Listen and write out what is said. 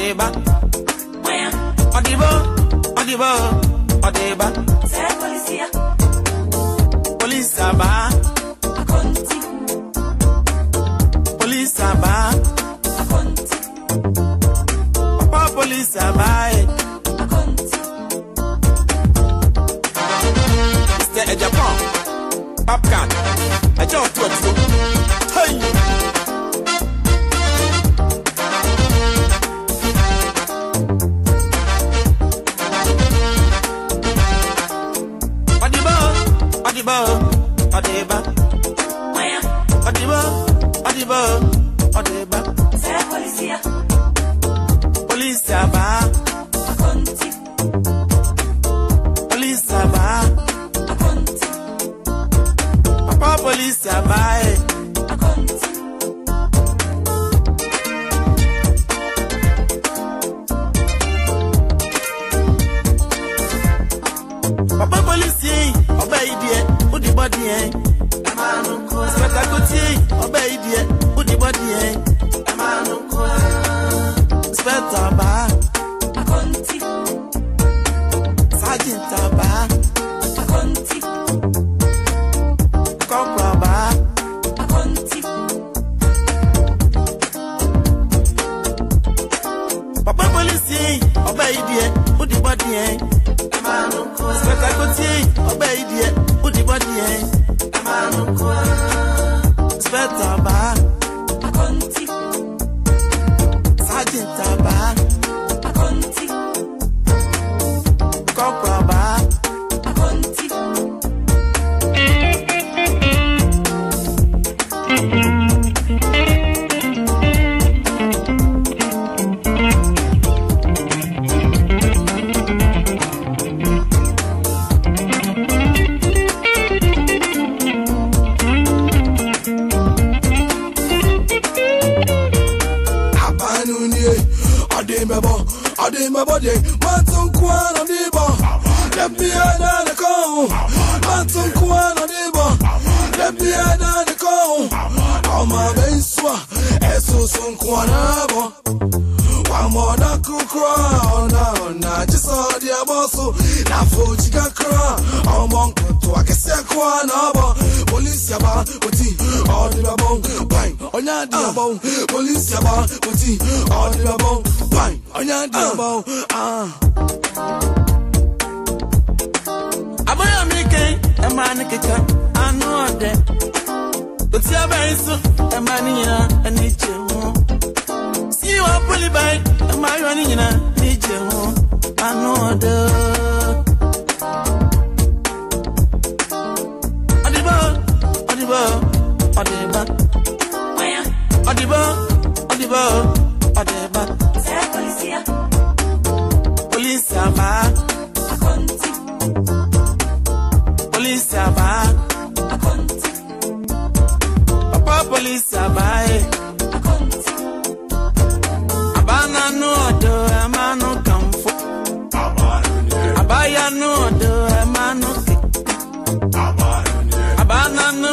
Odibo, Odiba, Maya, Odibo, Odibo, Odiba, Sir Policia, Police Abaa, Akonti, Police Abaa, Akonti, Papa Police Abaa, eh. Maya, Odibo, Odibo, Odiba, Sir Policia, Police Abaa, Akonti, Police Abaa, Akonti, Papa Police Abaa, eh. Speta Aba, Akonti, Sergeant Aba, Akonti, Corporal Aba, Akonti, Papa Police, eh, Obey dear, put the body, eh. Spetakuti, Obey dear, put the body, eh. Speta Aba, ɔde mɛbɔ de matonkoa na ɔde bɔ dabia na ne kɔn matonkoa na ɔde bɔ dabia na ne kɔn ɔma bɛnsua ɛsoso nkoa na bɔ wamɔ na kukura ɔna ɔna gyesɛ ɔde abɔ so nafo kyika kura ɔmɔ nkoto akɛseɛ koa na ɔbɔ polisi aba oti ɔde bɛbɔ pan ɔnya de abɔ polisi aba oti ɔde bɛbɔ onye dị abọ polisi agba oti ọ dị abọ pai onye dị ah. abọ abụghị m ike ema nkịta anụ ọdẹ oti abịaghị nso ema n'inyina e n'eche hụ si wa polibai ema ayọ n'inyina Police. Abana no